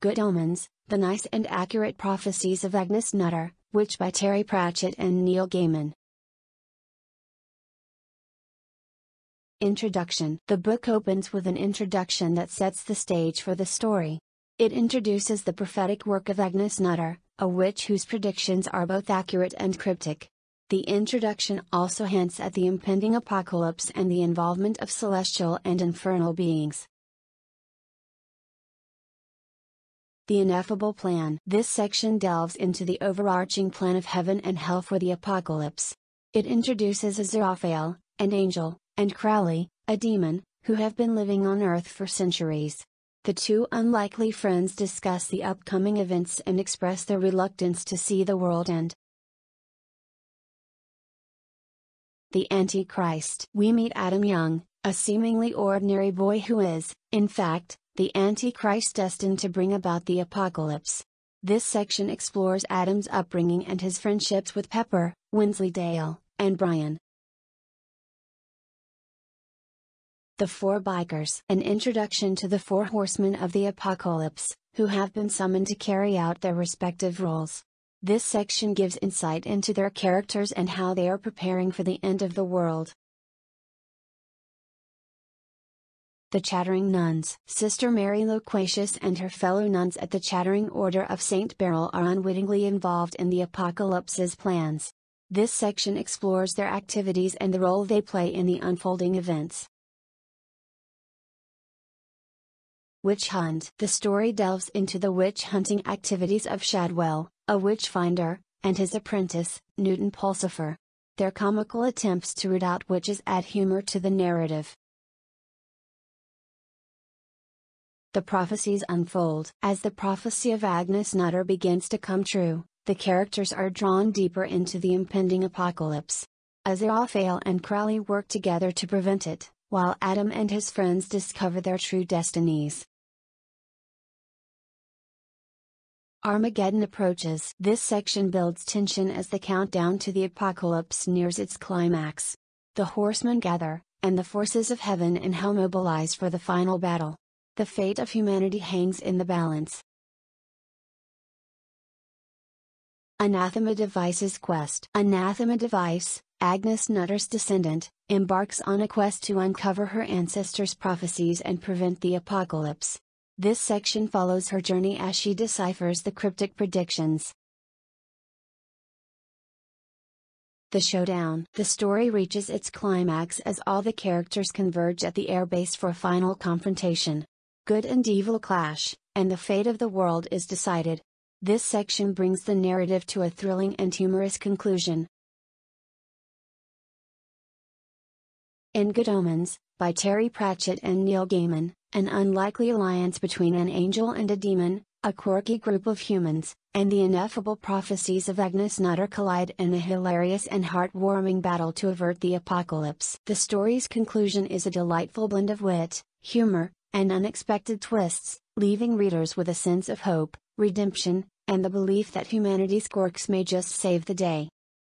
Good Omens, The Nice and Accurate Prophecies of Agnes Nutter, Witch by Terry Pratchett and Neil Gaiman. Introduction The book opens with an introduction that sets the stage for the story. It introduces the prophetic work of Agnes Nutter, a witch whose predictions are both accurate and cryptic. The introduction also hints at the impending apocalypse and the involvement of celestial and infernal beings. The Ineffable Plan This section delves into the overarching plan of heaven and hell for the apocalypse. It introduces Aziraphale, an angel, and Crowley, a demon, who have been living on Earth for centuries. The two unlikely friends discuss the upcoming events and express their reluctance to see the world end. The Antichrist. We meet Adam Young, a seemingly ordinary boy who is, in fact, the Antichrist destined to bring about the apocalypse. This section explores Adam's upbringing and his friendships with Pepper, Wensleydale, and Brian. The Four Bikers An introduction to the four horsemen of the apocalypse, who have been summoned to carry out their respective roles. This section gives insight into their characters and how they are preparing for the end of the world. The Chattering Nuns Sister Mary Loquacious and her fellow nuns at the Chattering Order of St. Beryl are unwittingly involved in the apocalypse's plans. This section explores their activities and the role they play in the unfolding events. Witch Hunt The story delves into the witch hunting activities of Shadwell, a witch finder, and his apprentice, Newton Pulsifer. Their comical attempts to root out witches add humor to the narrative. The prophecies unfold. As the prophecy of Agnes Nutter begins to come true, the characters are drawn deeper into the impending apocalypse. Aziraphale and Crowley work together to prevent it while Adam and his friends discover their true destinies. Armageddon approaches. This section builds tension as the countdown to the apocalypse nears its climax. The horsemen gather, and the forces of heaven and hell mobilize for the final battle. The fate of humanity hangs in the balance. Anathema Device's Quest Anathema Device, Agnes Nutter's descendant, embarks on a quest to uncover her ancestors' prophecies and prevent the apocalypse. This section follows her journey as she deciphers the cryptic predictions. The Showdown The story reaches its climax as all the characters converge at the airbase for a final confrontation. Good and evil clash, and the fate of the world is decided. This section brings the narrative to a thrilling and humorous conclusion. In Good Omens, by Terry Pratchett and Neil Gaiman, an unlikely alliance between an angel and a demon, a quirky group of humans, and the ineffable prophecies of Agnes Nutter collide in a hilarious and heartwarming battle to avert the apocalypse. The story's conclusion is a delightful blend of wit, humor, and unexpected twists, leaving readers with a sense of hope, redemption, and the belief that humanity's quirks may just save the day.